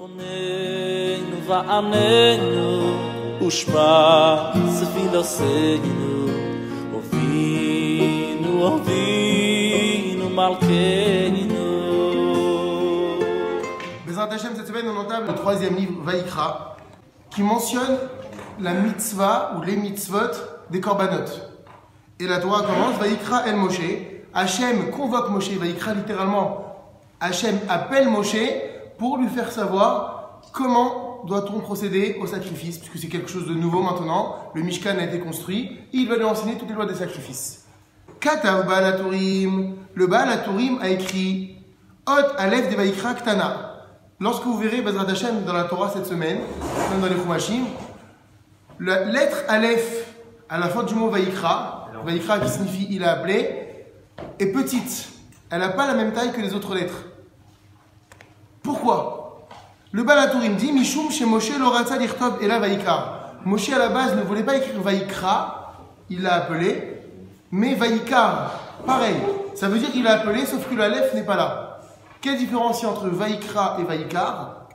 Va cette semaine on entame le troisième livre Vaikra qui mentionne la mitzvah ou les mitzvot des corbanotes. Et la Torah commence Vaikra el Moshe. Hachem convoque Moshe, Vaikra littéralement. Hachem appelle Moshe pour lui faire savoir comment doit-on procéder au sacrifice, puisque c'est quelque chose de nouveau maintenant. Le Mishkan a été construit, et il va lui enseigner toutes les lois des sacrifices. Katav Baal HaTurim, le Baal HaTurim a écrit Hot Aleph de Vaïkra Ktana. Lorsque vous verrez Bezrat Hashem dans la Torah cette semaine, même dans les Chumashim, la lettre Aleph à la fin du mot Vaïkra, Vaïkra qui signifie il a appelé, est petite. Elle n'a pas la même taille que les autres lettres. Pourquoi? Le Balatourim dit Mishum chez Moshe Loratza et la Vaïkar. Moshe à la base ne voulait pas écrire Vaïkra, il l'a appelé, mais Vaïkar, pareil. Ça veut dire qu'il a appelé, sauf que l'Aleph n'est pas là. Quelle différence entre Vaïkra et Vaïkar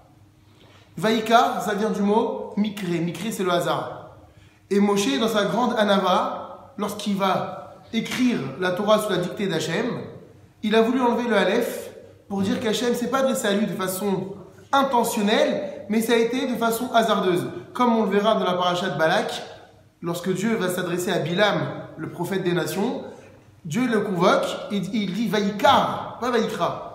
Vaïkar, ça vient du mot Mikré. Mikré, c'est le hasard. Et Moshe, dans sa grande Anava, lorsqu'il va écrire la Torah sous la dictée d'Hachem, il a voulu enlever le Aleph pour dire qu'Hachem s'est pas adressé à lui de façon intentionnelle, mais ça a été de façon hasardeuse. Comme on le verra dans la paracha de Balak, lorsque Dieu va s'adresser à Bilam, le prophète des nations, Dieu le convoque et il dit Vaïkar, pas Vaïkra.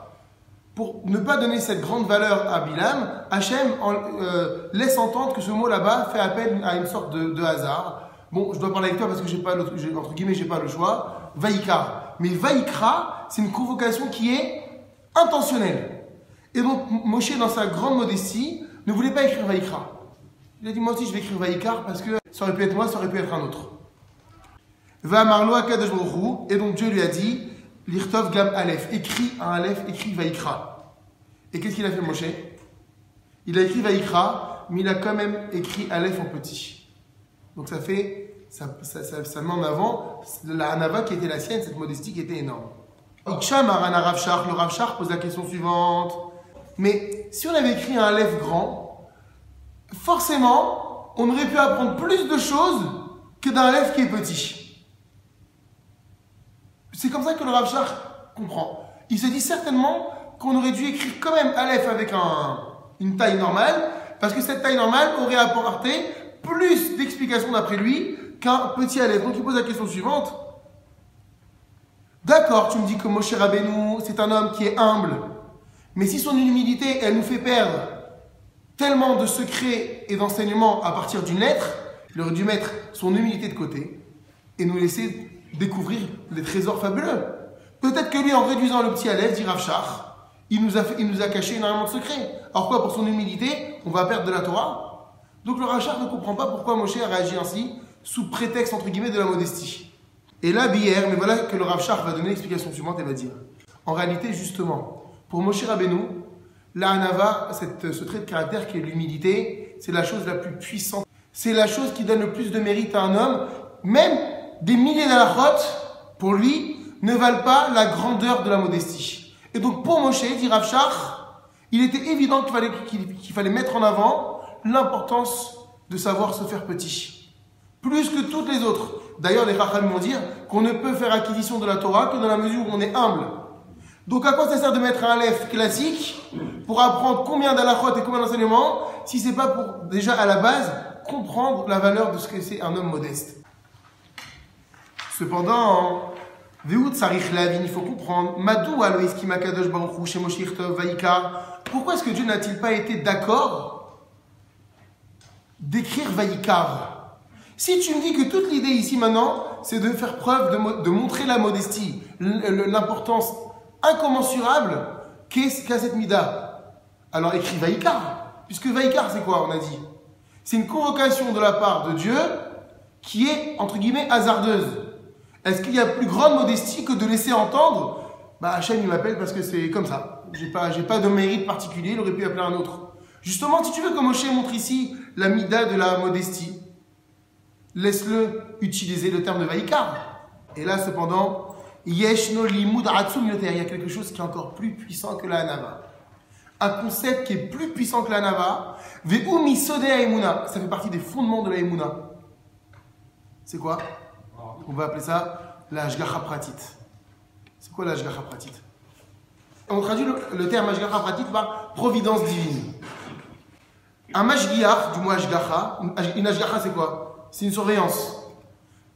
Pour ne pas donner cette grande valeur à Bilam, Hachem euh, laisse entendre que ce mot là-bas fait appel à une sorte de, hasard. Bon, je dois parler avec toi parce que j'ai pas entre guillemets, j'ai pas le choix. Vaïkar. Mais Vaïkra, c'est une convocation qui est intentionnelle. Et donc, Moshe, dans sa grande modestie, ne voulait pas écrire Vaïkra. Il a dit, moi aussi, je vais écrire Vaïkar parce que ça aurait pu être moi, ça aurait pu être un autre. Va Marlo et donc Dieu lui a dit, Lirtov Gam Aleph, écris un Aleph, écris Vaïkra. Et qu'est-ce qu'il a fait Moshe? Il a écrit Vaïkra, mais il a quand même écrit Aleph en petit. Donc ça fait, ça, ça met en avant la Hanava qui était la sienne, cette modestie qui était énorme. Le Rav pose la question suivante. Mais si on avait écrit un Aleph grand, forcément, on aurait pu apprendre plus de choses que d'un Aleph qui est petit. C'est comme ça que le Rav comprend. Il se dit certainement qu'on aurait dû écrire quand même Aleph avec un- une taille normale, parce que cette taille normale aurait apporté plus d'explications d'après lui qu'un petit Aleph. Donc il pose la question suivante. D'accord, tu me dis que Moshe Rabbeinu, c'est un homme qui est humble, mais si son humilité, elle nous fait perdre tellement de secrets et d'enseignements à partir d'une lettre, il aurait dû mettre son humilité de côté et nous laisser découvrir les trésors fabuleux. Peut-être que lui, en réduisant le petit Aleph, dit Rav Shach, il nous, a il nous a caché énormément de secrets. Alors quoi, pour son humilité, on va perdre de la Torah? Donc le Rav Shach ne comprend pas pourquoi Moshe a réagi ainsi, sous prétexte, entre guillemets, de la modestie. Et là, Bière, mais voilà que le Rav Shach va donner l'explication suivante et va dire, en réalité, justement, pour Moshe Rabbeinu, la Hanava, ce trait de caractère qui est l'humilité, c'est la chose la plus puissante. C'est la chose qui donne le plus de mérite à un homme. Même des milliers d'alachot, pour lui, ne valent pas la grandeur de la modestie. Et donc pour Moshe, dit Rav Shach, il était évident qu'il fallait mettre en avant l'importance de savoir se faire petit. Plus que toutes les autres. D'ailleurs, les Chachamim vont dire qu'on ne peut faire acquisition de la Torah que dans la mesure où on est humble. Donc à quoi ça sert de mettre un Aleph classique pour apprendre combien d'alachot et combien d'enseignements si c'est pas pour déjà à la base comprendre la valeur de ce que c'est un homme modeste? Cependant, il faut comprendre, pourquoi est-ce que Dieu n'a-t-il pas été d'accord d'écrire Vaïkar Si tu me dis que toute l'idée ici maintenant, c'est de faire preuve, de, mo- de montrer la modestie, l'importance incommensurable qu'a cette Mida, alors écris Vaïkar. Puisque Vaïkar, c'est quoi, on a dit? C'est une convocation de la part de Dieu qui est, entre guillemets, hasardeuse. Est-ce qu'il y a plus grande modestie que de laisser entendre? Bah, Hachem, il m'appelle parce que c'est comme ça. J'ai pas, pas de mérite particulier, il aurait pu appeler un autre. Justement, si tu veux que Moshe montre ici la mida de la modestie, laisse-le utiliser le terme de Vaïkar. Et là, cependant, Yeshno limud il y a quelque chose qui est encore plus puissant que la Hanava. un concept qui est plus puissant que la Nava. Ve'umi sodea. Ça fait partie des fondements de la emuna. C'est quoi? On va appeler ça la Ashgacha Pratit. C'est quoi la Ashgacha Pratit? On traduit le, terme Ashgacha Pratit par providence divine. Un Mashgiach, du mot Ashgacha, une Ashgacha c'est quoi? C'est une surveillance.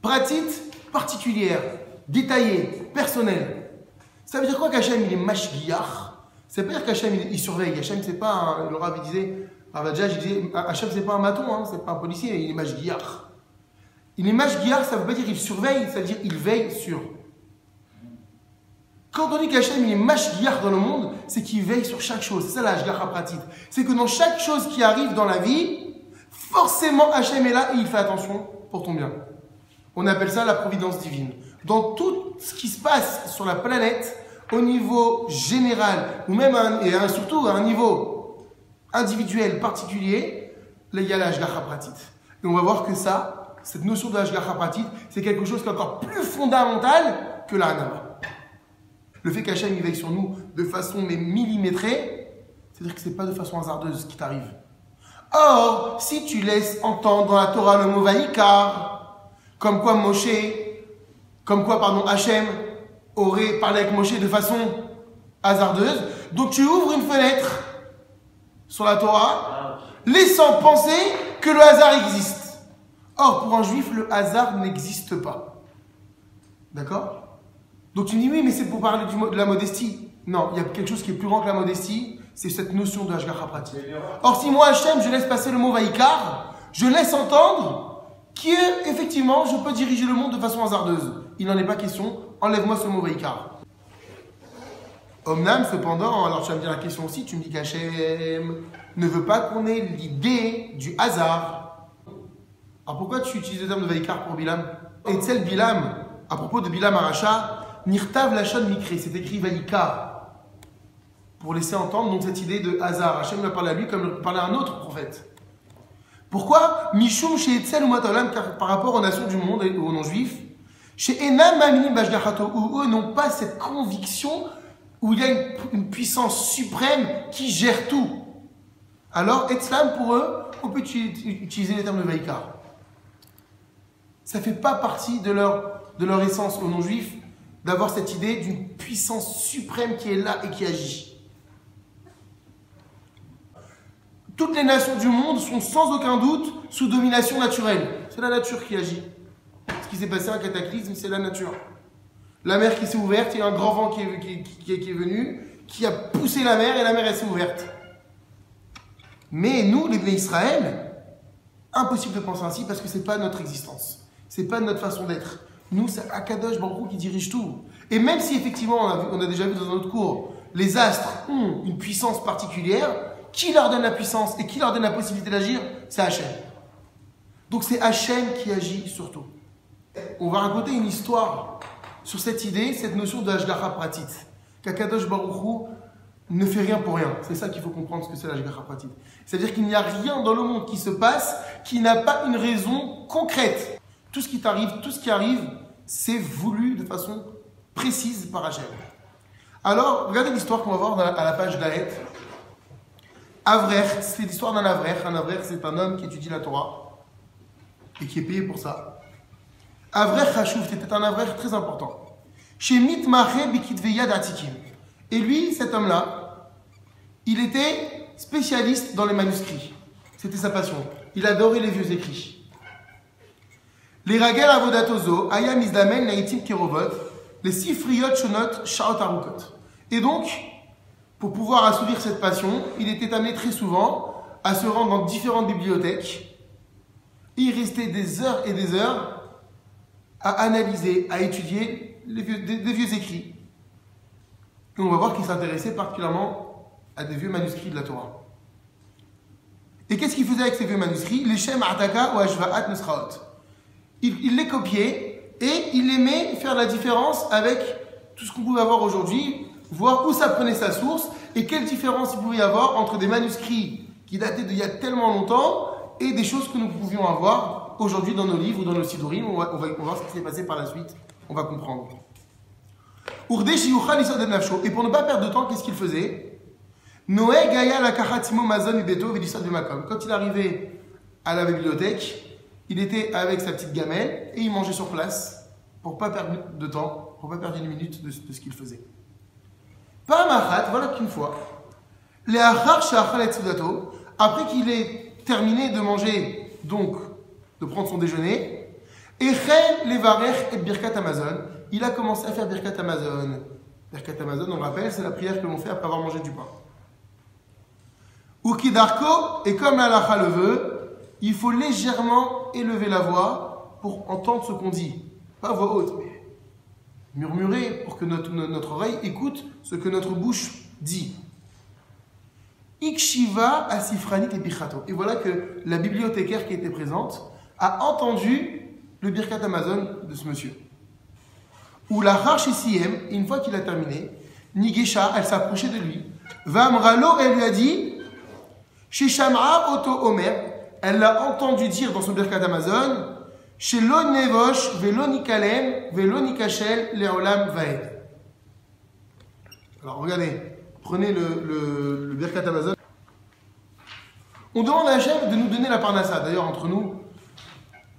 Pratit, particulière, détaillée, personnelle. Ça veut dire quoi qu'Hachem il est Mashgiach Ça veut pas dire qu'Hachem il, il surveille. Hachem c'est pas, un, le il disait, il Hachem c'est pas un maton, hein, c'est pas un policier, il est Mashgiach. Il est Mashgiach, ça veut pas dire il surveille, ça veut dire il veille sur. Quand on dit qu'Hachem il est Mashgiach dans le monde, c'est qu'il veille sur chaque chose. C'est ça la pratique. C'est que dans chaque chose qui arrive dans la vie, forcément Hachem est là et il fait attention pour ton bien. On appelle ça la providence divine. Dans tout ce qui se passe sur la planète, au niveau général, ou même et surtout à un niveau individuel particulier, il y a la pratit. Et on va voir que ça, cette notion de Hashgacha pratit, c'est quelque chose qui est encore plus fondamental que la Hanama. Le fait qu'Hachem il veille sur nous de façon mais millimétrée, c'est-à-dire que c'est pas de façon hasardeuse ce qui t'arrive. Or, si tu laisses entendre dans la Torah le mot Vaïkar, comme quoi Moshe, comme quoi, pardon, Hachem aurait parlé avec Moshe de façon hasardeuse, donc tu ouvres une fenêtre sur la Torah, laissant penser que le hasard existe. Or, pour un juif, le hasard n'existe pas. D'accord? Donc tu me dis oui, mais c'est pour parler de la modestie. Non, il y a quelque chose qui est plus grand que la modestie, c'est cette notion de Hashgacha pratique. Or si moi Hachem, je laisse passer le mot Vaïkar, je laisse entendre qu'effectivement je peux diriger le monde de façon hasardeuse. Il n'en est pas question, enlève-moi ce mot Vaïkar. Omnam, cependant, alors tu vas me dire la question aussi, tu me dis qu'Hachem ne veut pas qu'on ait l'idée du hasard. Alors pourquoi tu utilises le terme de Vaïkar pour Bilam Et tel Bilam, à propos de Bilam Aracha, Nirtav Lachon Mikri, c'est écrit Vaïkar. Pour laisser entendre donc cette idée de hasard. Hachem lui a parlé à lui comme il parlait à un autre prophète. Pourquoi Mishum chez Etzel ou Matalam, par rapport aux nations du monde et aux non-juifs, chez Enam Maminim Bashgachato, où eux n'ont pas cette conviction où il y a une, puissance suprême qui gère tout. Alors, Etzlam, pour eux, on peut uti- utiliser les termes de Vaïkar. Ça fait pas partie de leur, de leur essence aux non-juifs d'avoir cette idée d'une puissance suprême qui est là et qui agit. Toutes les nations du monde sont sans aucun doute sous domination naturelle. C'est la nature qui agit. Ce qui s'est passé, un cataclysme, c'est la nature. La mer qui s'est ouverte, il y a un grand vent qui est, venu, qui a poussé la mer et la mer s'est ouverte. Mais nous, les Israël, impossible de penser ainsi parce que c'est pas notre existence. C'est pas notre façon d'être. Nous, c'est Akadosh Baruch qui dirige tout. Et même si effectivement, on a, on a déjà vu dans un autre cours, les astres ont une puissance particulière, qui leur donne la puissance et qui leur donne la possibilité d'agir C'est Hachem. Donc c'est Hachem qui agit sur tout. On va raconter une histoire sur cette idée, cette notion de Hashgacha Pratit. Qu'Akadosh Baruch Hu ne fait rien pour rien. C'est ça qu'il faut comprendre ce que c'est l'Hashgacha Pratit. C'est-à-dire qu'il n'y a rien dans le monde qui se passe qui n'a pas une raison concrète. Tout ce qui t'arrive, tout ce qui arrive, c'est voulu de façon précise par Hachem. Alors, regardez l'histoire qu'on va voir à la page d'Aet. Avrer, c'est l'histoire d'un Avrer. Un Avrer, c'est un homme qui étudie la Torah et qui est payé pour ça. Avrer Hashouf, c'était un Avrer très important. Chez Mitmache Bikitveyad Atikim. Et lui, cet homme-là, il était spécialiste dans les manuscrits. C'était sa passion. Il adorait les vieux écrits. Les Ragel Avodatozo, Ayam Izdamen Naitim Kerovot, les Sifriot Shonot Shaot Arukot. Et donc, pour pouvoir assouvir cette passion, il était amené très souvent à se rendre dans différentes bibliothèques. Il restait des heures et des heures à analyser, à étudier les vieux, des, vieux écrits. On va voir qu'il s'intéressait particulièrement à des vieux manuscrits de la Torah. Et qu'est-ce qu'il faisait avec ces vieux manuscrits? Les Shem Ataka ou Ashvaat Nusraot. Il les copiait et il aimait faire la différence avec tout ce qu'on pouvait avoir aujourd'hui, voir où ça prenait sa source et quelle différence il pouvait y avoir entre des manuscrits qui dataient d'il y a tellement longtemps et des choses que nous pouvions avoir aujourd'hui dans nos livres ou dans nos sidorim. On va, voir ce qui s'est passé par la suite. On va comprendre. Et pour ne pas perdre de temps, qu'est-ce qu'il faisait Noé Gaïa la Kachatimo Mazon Ubeto de Makom. Quand il arrivait à la bibliothèque, il était avec sa petite gamelle et il mangeait sur place pour pas perdre de temps, pour pas perdre une minute de ce qu'il faisait. Voilà qu'une fois. Les après qu'il ait terminé de manger, donc de prendre son déjeuner, et Levarech et Birkat Amazon, il a commencé à faire Birkat Amazon. Birkat Amazon, on rappelle, c'est la prière que l'on fait après avoir mangé du pain. Ukidarko, et comme l'alacha le veut, il faut légèrement élever la voix pour entendre ce qu'on dit. Pas voix haute, mais murmurer pour que notre, oreille écoute ce que notre bouche dit. Ikshiva asifranit et. Et voilà que la bibliothécaire qui était présente a entendu le birkat Amazon de ce monsieur. Ou la et une fois qu'il a terminé, Nigesha, elle s'approchait de lui. Vamralo, elle lui a dit, chez Shamra Oto Omer, elle l'a entendu dire dans son birkat Amazon, chez Nevosh, Veloni Kalem, Veloni Kachel, Leolam Vaed. Alors regardez, prenez le, le, le birkat Amazon. On demande à Hachem de nous donner la parnassa. D'ailleurs, entre nous,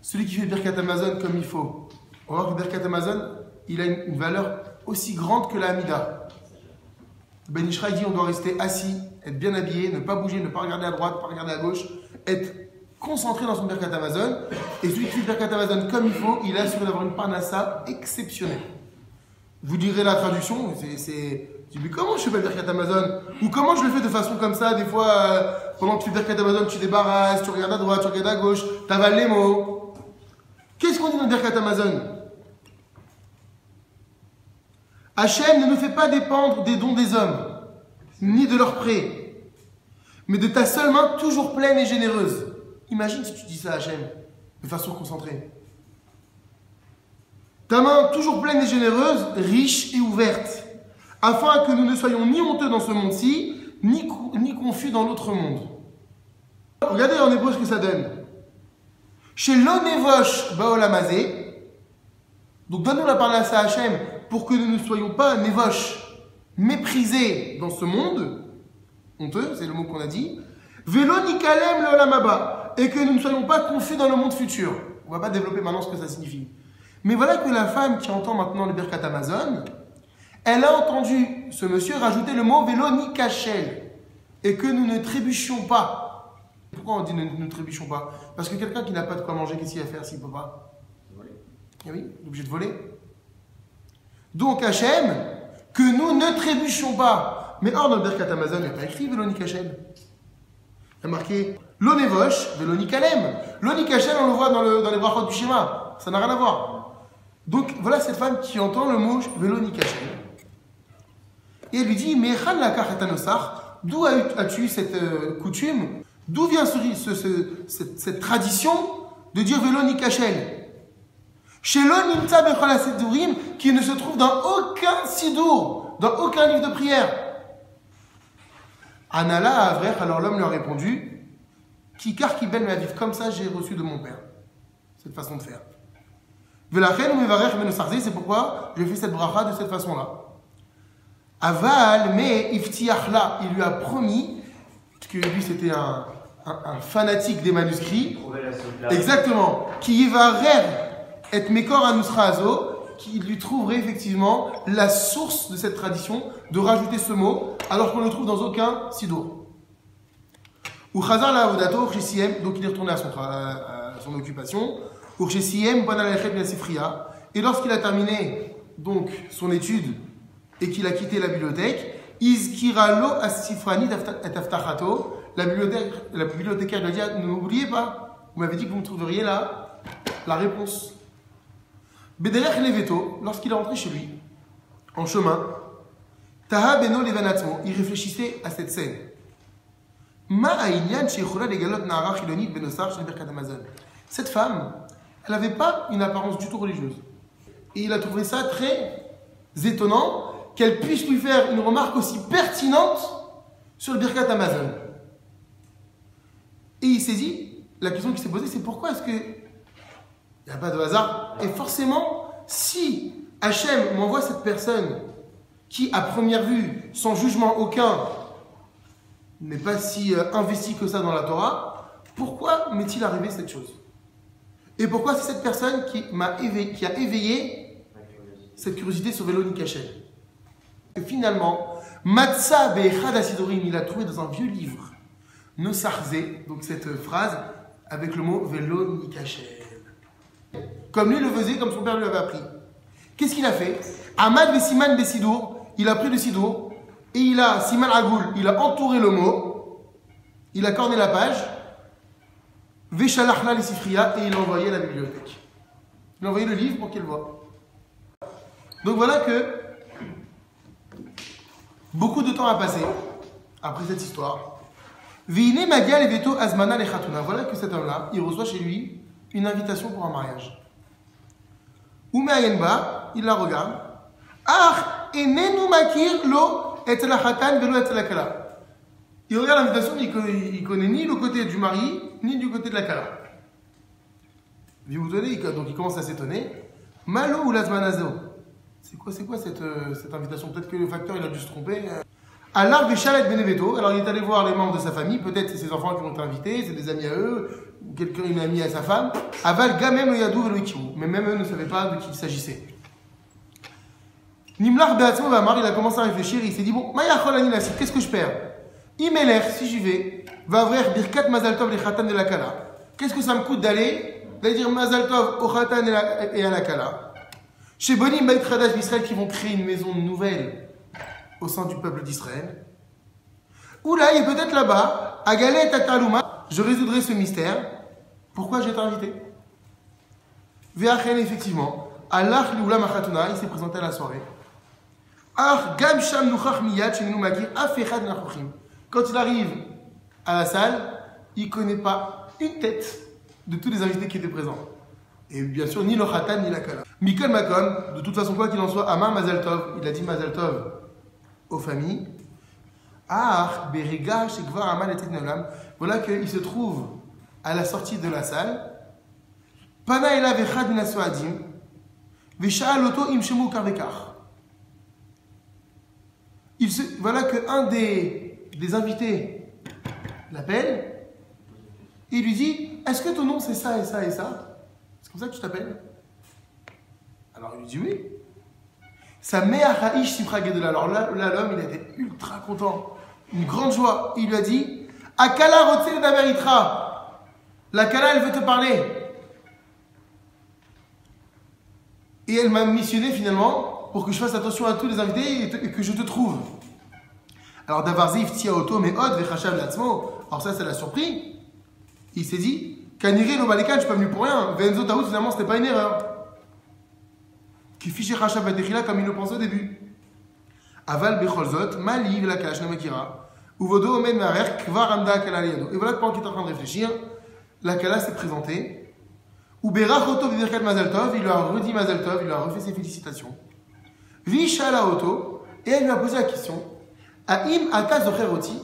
celui qui fait Birkat Amazon comme il faut, on va voir que Birkat Amazon, il a une, une valeur aussi grande que la Hamida. Ben Ishra dit on doit rester assis, être bien habillé, ne pas bouger, ne pas regarder à droite, ne pas regarder à gauche, être concentré dans son Birkat Amazon. Et celui qui fait Birkat Amazon comme il faut, il assure d'avoir une parnassa exceptionnelle. Vous direz la traduction, c'est. Tu comment je fais Birkat Amazon? Ou comment je le fais de façon comme ça Des fois, euh, pendant que tu fais Birkat Amazon, tu débarrasses, tu regardes à droite, tu regardes à gauche, tu avales les mots. Qu'est-ce qu'on dit dans Birkat Amazon? Hachem ne me fait pas dépendre des dons des hommes, ni de leurs prêts, mais de ta seule main toujours pleine et généreuse. Imagine si tu dis ça à Hachem, de façon concentrée. Ta main toujours pleine et généreuse, riche et ouverte, afin que nous ne soyons ni honteux dans ce monde-ci, ni, confus dans l'autre monde. Regardez en hébreu ce que ça donne. Chez l'onevosh baolamazé, donc donne-nous la parole à Hachem pour que nous ne soyons pas névoches, méprisés dans ce monde, honteux, c'est le mot qu'on a dit, vélo nikalem l'olamaba, et que nous ne soyons pas confus dans le monde futur. On va pas développer maintenant ce que ça signifie. Mais voilà que la femme qui entend maintenant le Birkat Amazon, elle a entendu ce monsieur rajouter le mot vélo nikachel, et que nous ne trébuchions pas. Pourquoi on dit ne, ne trébuchons pas? Parce que quelqu'un qui n'a pas de quoi manger, qu'est-ce qu'il va faire s'il ne peut pas? Eh oui, il est obligé de voler. Donc Hachem, que nous ne trébuchions pas. Mais hors notre Birkat Amazon, il n'y a pas écrit Vélonik Hachem. Il y a marqué L'Onevosh, Vélonik Alem. L'Onik Hachem, on le voit dans, le, dans les brachot du schéma. Ça n'a rien à voir. Donc voilà cette femme qui entend le mot Vélonik Hachem. Et elle lui dit Mais d'où as-tu eu cette euh, coutume? D'où vient ce, ce, ce, cette, cette, tradition de dire Vélonik Hachem chez l'Onimta Bechol Sidurim, qui ne se trouve dans aucun Sidour, dans aucun livre de prière. Anala Avrech, alors l'homme lui a répondu Kikar Kibel Meaviv, comme ça j'ai reçu de mon père. Cette façon de faire. Ben c'est pourquoi je fais cette bracha de cette façon-là. Aval, mais Iftiachla, il lui a promis, parce que lui c'était un, un, fanatique des manuscrits. Exactement. Qui va Mekor Anusrazo, qui lui trouverait effectivement la source de cette tradition de rajouter ce mot, alors qu'on ne le trouve dans aucun sido. Ou Khazar la Avodato, donc il est retourné à son, à son occupation. Et lorsqu'il a terminé donc son étude et qu'il a quitté la bibliothèque, Izkiralo Asifrani Taftachato, la bibliothécaire, lui a dit Ne m'oubliez pas, vous m'avez dit que vous me trouveriez là la réponse. Bederech Leveto, lorsqu'il est rentré chez lui, en chemin, Taha Beno Levanatmo, il réfléchissait à cette scène. Cette femme, elle n'avait pas une apparence du tout religieuse. Et il a trouvé ça très étonnant qu'elle puisse lui faire une remarque aussi pertinente sur le Birkat Amazon. Et il s'est dit, la question qui s'est posée, c'est pourquoi est-ce que il n'y a pas de hasard. Et forcément, si Hachem m'envoie cette personne qui, à première vue, sans jugement aucun, n'est pas si euh, investi que ça dans la Torah, pourquoi m'est-il arrivé cette chose? Et pourquoi c'est cette personne qui, m'a éveillé, qui a éveillé cette curiosité sur Vélo Nikachel? Et finalement, Matza Be'echad Asidorim, il a trouvé dans un vieux livre, Nosarze, donc cette phrase, avec le mot Vélo Nikachel. Comme lui le faisait, comme son père lui avait appris. Qu'est-ce qu'il a fait? Ahmad Bessiman Bessidour, il a pris le sidour et il a, Siman Agoul, il a entouré le mot, il a corné la page, Veshalachna les et il a envoyé la bibliothèque. Il a envoyé le livre pour qu'il le voit. Donc voilà que beaucoup de temps a passé après cette histoire. Et. Voilà que cet homme-là, il reçoit chez lui une invitation pour un mariage. Ume Ayenba, il la regarde. Ah, enenu makir lo et la khatan velo et la kala. Il regarde l'invitation, il connaît, connaît ni le côté du mari, ni du côté de la kala. Donc il commence à s'étonner. Malo ou lazmanazo C'est quoi, c'est quoi cette, euh, invitation? Peut-être que le facteur il a dû se tromper. Alors, Véchalet Beneveto, alors il est allé voir les membres de sa famille, peut-être c'est ses enfants qui ont été invités, c'est des amis à eux, ou quelqu'un, une amie à sa femme. Aval Gamem Yadou. Mais même eux ne savaient pas de qui il s'agissait. Nimlar Beatzmo il a commencé à réfléchir, il s'est dit Bon, Maya Cholani qu'est-ce que je perds? Imeler, si j'y vais, va ouvrir Birkat Mazaltov les Khatan de la Kala. Qu'est-ce que ça me coûte d'aller D'aller dire Mazaltov au Khatan et à la Kala? Chez Bonim Beit Khadash d'Israël qui vont créer une maison nouvelle au sein du peuple d'Israël. Ou là, et peut-être là-bas, à Galet Tatalouma, je résoudrai ce mystère. Pourquoi j'ai été invité Ve'achen, effectivement, Allah il s'est présenté à la soirée. Quand il arrive à la salle, il ne connaît pas une tête de tous les invités qui étaient présents. Et bien sûr, ni le Khatan, ni la Kala. Mikol Makom, de toute façon, quoi qu'il en soit, Amar Mazal Tov, il a dit Mazal Tov aux familles. Ah, Berega, Shekvar, Amal et. Voilà qu'il se trouve à la sortie de la salle. Pana ela vechad min aswadim. Vesha'al oto im shemu karvekar. Il se, voilà que un des, des invités l'appelle et lui dit Est-ce que ton nom c'est ça et ça et ça? C'est comme ça que tu t'appelles? Alors il lui dit Oui. Sa mère Haïch Sifra Gedela. Alors là, l'homme, il été ultra content. Une grande joie. Il lui a dit Akala Rotsel Dameritra. La Kala, elle veut te parler. Et elle m'a missionné finalement pour que je fasse attention à tous les invités et, que je te trouve. Alors Davarzi tia auto mais od vechachav latzmo. Alors ça, ça l'a surpris. Il s'est dit Kaniré balekan, je suis pas venu pour rien. Venzo Taout, finalement, c'était pas une erreur. Qui fichait Rachav comme il le pensait au début. Aval becholzot, mali la kalash namakira. Uvodo omen marer kvar amda. Et voilà que pendant qu'il est en train de réfléchir, la kala s'est présentée. Uberach Oto Viverkat Mazal Tov, il lui a redit Mazal Tov, il lui a refait ses félicitations. Vishala Oto, et elle lui a posé la question Aim Oti,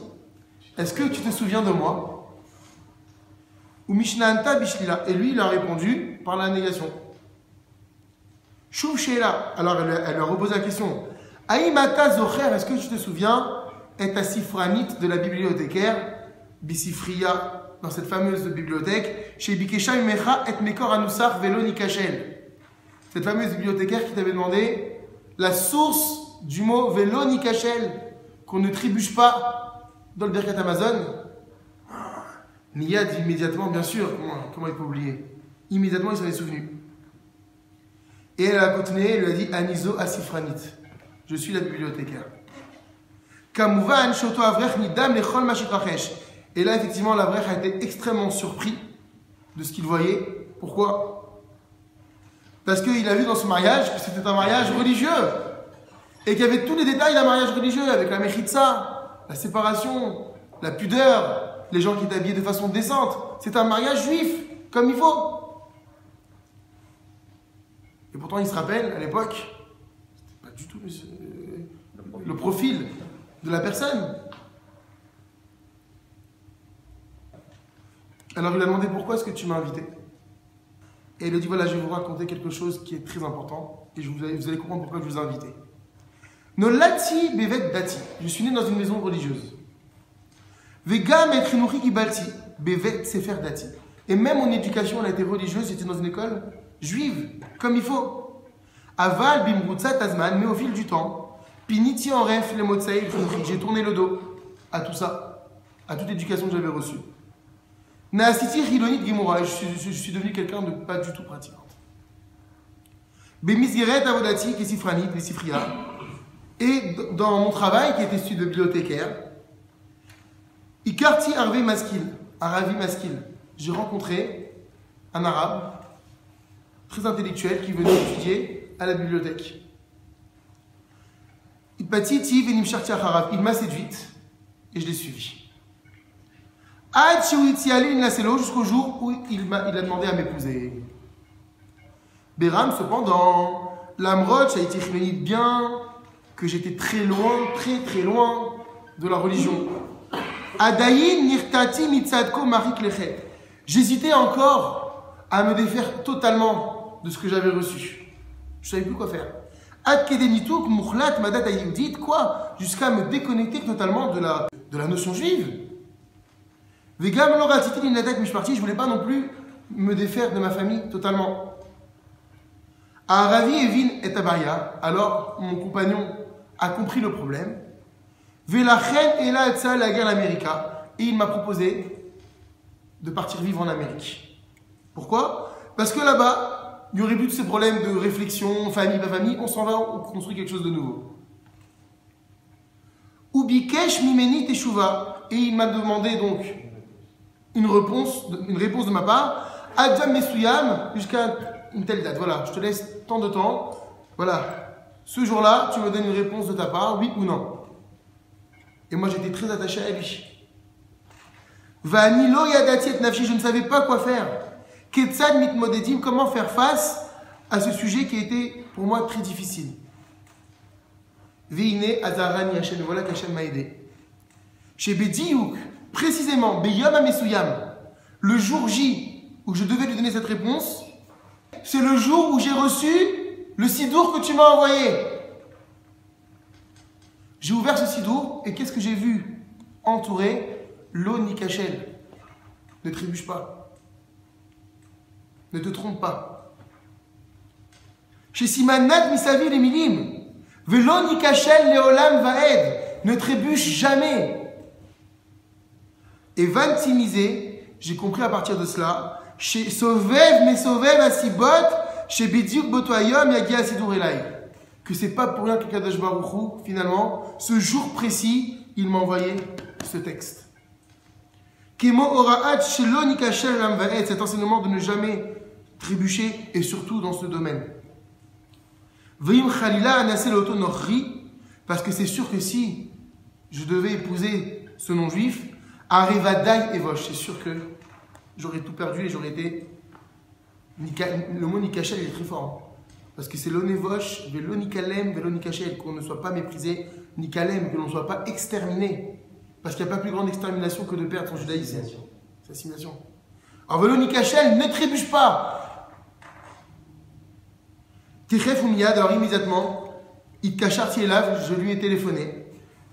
est-ce que tu te souviens de moi? Ou Mishnanta Bishlila, et lui il a répondu par la négation. Shuv Sheila, alors elle, lui a reposé la question Aim Zocher, est-ce que tu te souviens? Et ta sifranite de la bibliothécaire, Bisifria, dans cette fameuse bibliothèque, chez Bikesha et Mekor Anusar Velo. Cette fameuse bibliothécaire qui t'avait demandé la source du mot Velo Nikachel, qu'on ne trébuche pas dans le Birkat Amazon. Nia dit immédiatement, bien sûr, comment, comment il peut oublier Immédiatement, il s'en est souvenu. Et elle a continué, elle lui a dit Anizo Asifranit. Je suis la bibliothécaire. Et là, effectivement, l'Avrech a été extrêmement surpris de ce qu'il voyait. Pourquoi? Parce qu'il a vu dans ce mariage que c'était un mariage religieux. Et qu'il y avait tous les détails d'un mariage religieux, avec la mechitza, la séparation, la pudeur, les gens qui étaient habillés de façon décente. C'est un mariage juif, comme il faut. Et pourtant, il se rappelle, à l'époque, c'était pas du tout le, le profil de la personne. Alors il a demandé pourquoi est-ce que tu m'as invité? Et a dit voilà, je vais vous raconter quelque chose qui est très important et je vous allez, vous allez comprendre pourquoi je vous ai invité. No lati bevet dati. Je suis né dans une maison religieuse. Vegam et chinuchi kibalti, bevet sefer dati. Et même mon éducation, elle a été religieuse, j'étais dans une école juive, comme il faut. Aval bimrutza tazman, mais au fil du temps, piniti en ref les j'ai tourné le dos à tout ça, à toute l'éducation que j'avais reçue. Naasiti hilonit gimura, je suis, devenu quelqu'un de pas du tout pratiquant. Bemisgeret avodati kesifranit. Et dans mon travail, qui était celui de bibliothécaire, Ikarti Harvey Maskil, Aravi Maskil, j'ai rencontré un arabe très intellectuel qui venait étudier à la bibliothèque. Il m'a séduite et je l'ai suivi. Jusqu'au jour où il m'a il a demandé à m'épouser. Béram, cependant, l'Amroch a été bien que j'étais très loin, très très loin de la religion. Adayin nirtati mitzadko marik lechet. J'hésitais encore à me défaire totalement de ce que j'avais reçu. Je savais plus quoi faire. Ad kedenituk mukhlat madat quoi Jusqu'à me déconnecter totalement de la, de la notion juive. Je voulais pas non plus me défaire de ma famille totalement. Aravi Evin et Abaria, alors mon compagnon a compris le problème. Velachen et la la guerre l'Amérique. Et il m'a proposé de partir vivre en Amérique. Pourquoi? Parce que là-bas, il n'y aurait plus de ces problèmes de réflexion, famille, pas famille, on s'en va, on construit quelque chose de nouveau. Ubikesh mimeni teshuva. Et il m'a demandé donc une réponse, une réponse de ma part. Adjam mesuyam jusqu'à une telle date. Voilà, je te laisse tant de temps. Voilà, ce jour-là, tu me donnes une réponse de ta part, oui ou non. Et moi, j'étais très attaché à lui. Vanilo yadati et nafshi, je ne savais pas quoi faire. Ketsad mitmodedim, comment faire face à ce sujet qui était pour moi très difficile. Veine azarani Hashem, voilà qu'Hachem m'a aidé. Chez Bediouk, précisément, Beyom Amesuyam, le jour J où je devais lui donner cette réponse, c'est le jour où j'ai reçu le sidour que tu m'as envoyé. J'ai ouvert ce sidour et qu'est-ce que j'ai vu Entouré l'eau Nikachel. Ne trébuche pas. Ne te trompe pas. Chez Simanat Misavi les Milim. Velo Nikachel Leolam Vaed. Ne trébuche jamais. Et Van j'ai compris à partir de cela, chez Sovev, mais Sovev Asibot, chez Bidiuk Botoyom, Yagia Sidur Elai. Que c'est pas pour rien que Kadosh Baruchou, finalement, ce jour précis, il m'a envoyé ce texte. Kemo Oraat Shelon Ikashel Lamvaet, cet enseignement de ne jamais trébucher, et surtout dans ce domaine. Vim Khalila Anasel Nochri, parce que c'est sûr que si je devais épouser ce non-juif, Arevadai Evosh, c'est sûr que j'aurais tout perdu et j'aurais été le mot Nikachel est très fort. Parce que c'est l'onévoche, l'onikalem, l'onikachel, qu'on ne soit pas méprisé, nikalem, que l'on ne soit pas exterminé. Parce qu'il n'y a pas plus grande extermination que de perdre son judaïsme. C'est assimilation. Alors, l'onikachel, ne trébuche pas. Oumiyad, alors immédiatement, Itkachar Tielav, je lui ai téléphoné.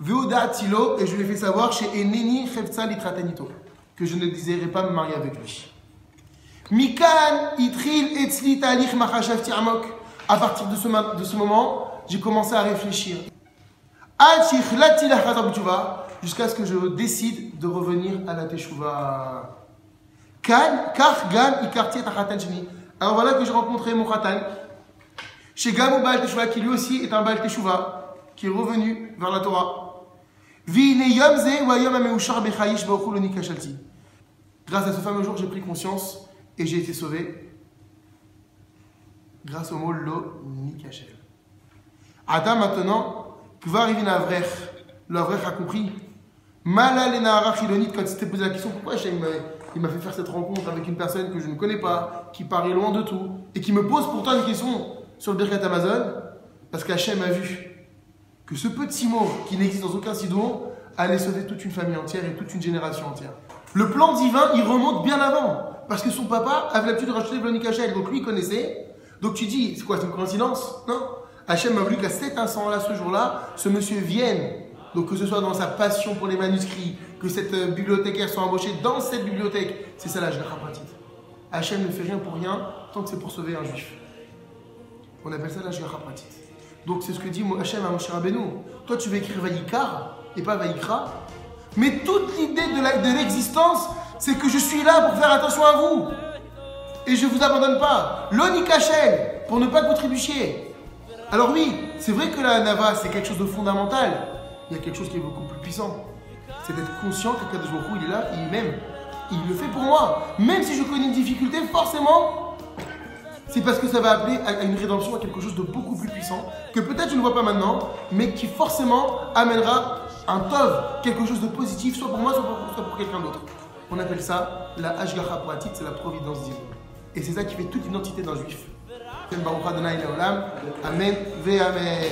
Et je lui ai fait savoir chez Eneni Chefza Litratanito, que je ne désirais pas me marier avec lui. Mikan itril etzli talich machashavti amok. À partir de ce, de ce moment, j'ai commencé à réfléchir. Jusqu'à ce que je décide de revenir à la teshuva. Kan, kar, gam, ikarti tachatan sheni. Alors voilà que j'ai rencontré mon. Chez Gamou Baal Teshuva, qui lui aussi est un Baal Teshuva, qui est revenu vers la Torah. Grâce à ce fameux jour, j'ai pris conscience et j'ai été sauvé grâce au mot lo nikachel. Adam maintenant, Kvar Ivin Avrech, l'Avrech a compris. Malalena Chilonit, quand il s'était posé la question pourquoi il m'a fait faire cette rencontre avec une personne que je ne connais pas, qui paraît loin de tout, et qui me pose pourtant une question sur le Birkat Amazon, parce qu'Hachem a vu que ce petit mot qui n'existe dans aucun sido allait sauver toute une famille entière et toute une génération entière. Le plan divin, il remonte bien avant. Parce que son papa avait l'habitude de racheter le Hachel, donc lui il connaissait. Donc tu dis, c'est quoi, c'est une coïncidence? Non. Hachem a voulu qu'à cet instant-là, ce jour-là, ce monsieur vienne. Donc que ce soit dans sa passion pour les manuscrits, que cette euh, bibliothécaire soit embauchée dans cette bibliothèque, c'est ça la pratique. Hachem ne fait rien pour rien tant que c'est pour sauver un juif. On appelle ça la pratique. Donc c'est ce que dit Hachem à Moshe Rabbeinu. Toi tu veux écrire Vayikar et pas Vayikra. Mais toute l'idée de l'existence, c'est que je suis là pour faire attention à vous. Et je ne vous abandonne pas. L'oni Kachel, pour ne pas que vous trébuchiez. Alors oui, c'est vrai que la Nava, c'est quelque chose de fondamental. Il y a quelque chose qui est beaucoup plus puissant. C'est d'être conscient que Kadosh il est là, il m'aime. Il le fait pour moi. Même si je connais une difficulté, forcément, c'est parce que ça va appeler à une rédemption, à quelque chose de beaucoup plus puissant, que peut-être tu ne vois pas maintenant, mais qui forcément amènera un tov, quelque chose de positif, soit pour moi, soit pour, soit pour quelqu'un d'autre. On appelle ça la Ashgaha Pratit, c'est la providence divine. Et c'est ça qui fait toute l'identité d'un juif. Amen, ve Amen.